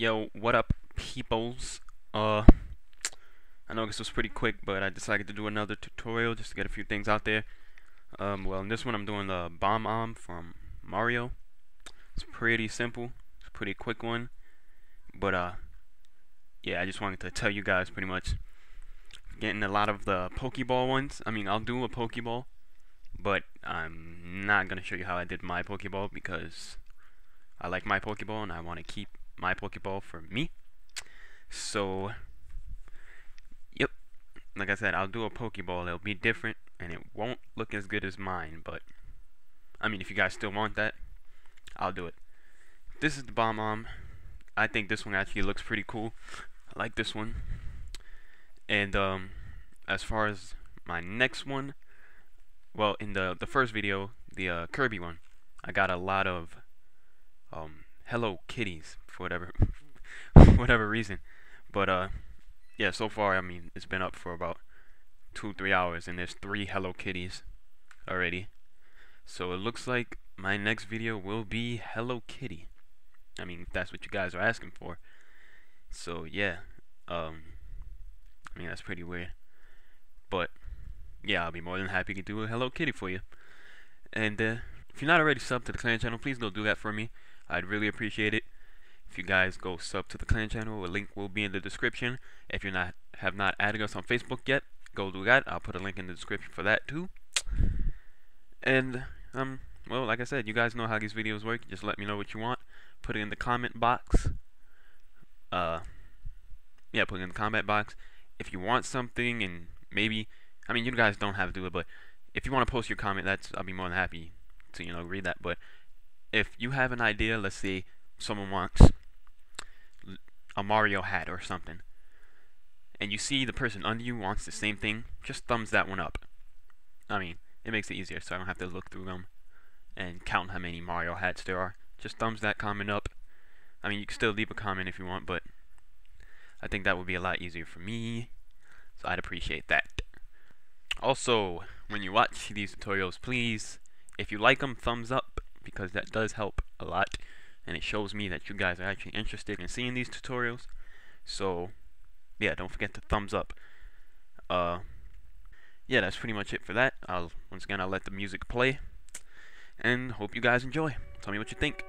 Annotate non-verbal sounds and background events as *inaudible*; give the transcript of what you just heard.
Pokeballs. Uh, I know this was pretty quick, but I decided to do another tutorial just to get a few things out there. Um, well, in this one I'm doing the Bob-omb from Mario. It's pretty simple. It's a pretty quick one. But, uh, yeah, I just wanted to tell you guys pretty much. Getting a lot of the Pokeball ones. I mean, I'll do a Pokeball. But I'm not going to show you how I did my Pokeball because I like my Pokeball and I want to keep my Pokeball for me. So, yep. Like I said, I'll do a Pokeball. It'll be different and it won't look as good as mine. But, I mean, if you guys still want that, I'll do it. This is the Bob-omb. I think this one actually looks pretty cool. I like this one. And, um, as far as my next one, well, in the the first video, the uh, Kirby one, I got a lot of um, Hello Kitties for whatever *laughs* whatever reason. But uh, yeah, so far, I mean, it's been up for about two three hours, and there's three Hello Kitties already. So it looks like my next video will be Hello Kitty. I mean, if that's what you guys are asking for. So yeah, um, I mean that's pretty weird, but yeah, I'll be more than happy to do a Hello Kitty for you. And uh, if you're not already subbed to the clan channel, please go do that for me. I'd really appreciate it. If you guys go sub to the clan channel, a link will be in the description. If you're not have not added us on Facebook yet, go do that. I'll put a link in the description for that too. And um, well, like I said, you guys know how these videos work. Just let me know what you want. Put it in the comment box. Uh, yeah, put it in the comment box. If you want something and maybe I mean, you guys don't have to do it, but if you want to post your comment, that's I'll be more than happy to you know read that. But if you have an idea, let's say someone wants a Mario hat or something, and you see the person under you wants the same thing, just thumbs that one up. I mean, it makes it easier, so I don't have to look through them and count how many Mario hats there are. Just thumbs that comment up. I mean, you can still leave a comment if you want, but I think that would be a lot easier for me, so I'd appreciate that. Also, when you watch these tutorials, please, if you like them, thumbs up, because that does help a lot, and it shows me that you guys are actually interested in seeing these tutorials. So, yeah, don't forget to thumbs up. Uh, yeah, that's pretty much it for that. I'll once again I'll let the music play, and hope you guys enjoy. Tell me what you think.